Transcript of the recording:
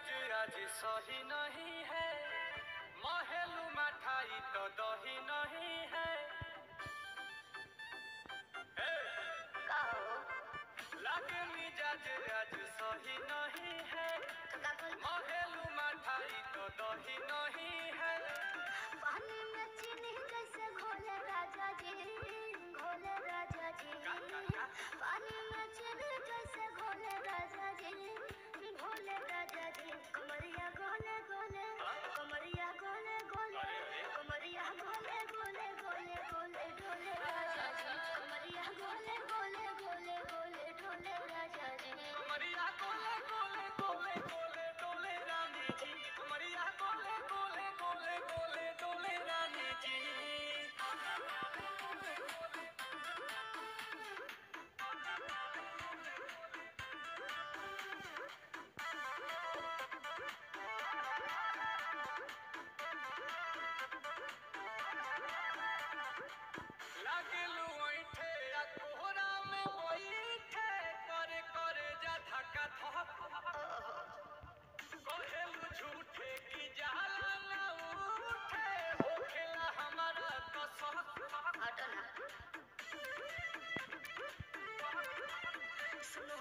आज आज सही नहीं है। महलू मठाई तो दही नहीं है। लागे मिजाज आज सही नहीं है। महलू मठाई तो दही नहीं है कमरिया गोने गोने